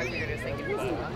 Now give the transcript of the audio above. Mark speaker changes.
Speaker 1: I figured it was thinking about